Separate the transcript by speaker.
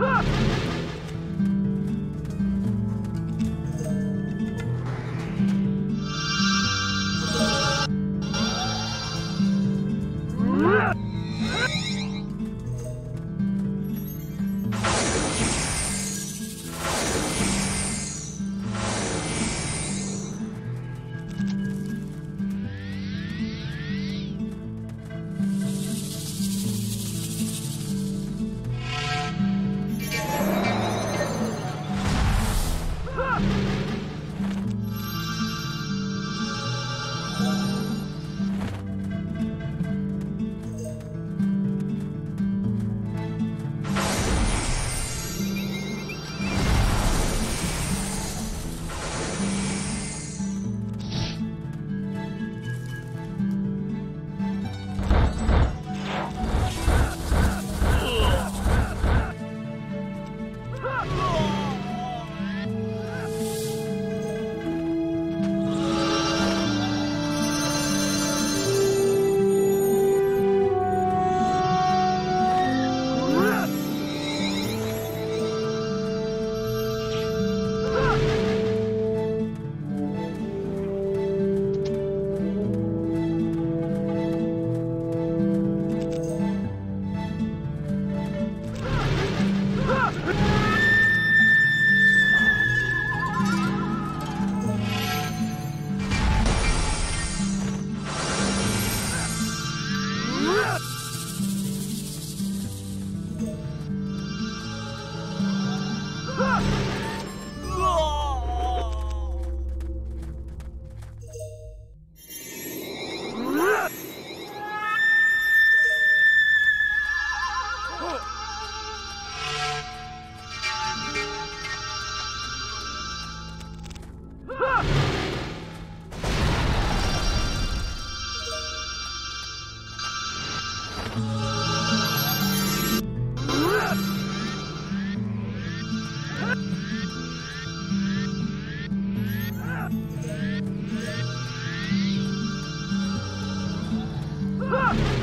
Speaker 1: Ah! Stop!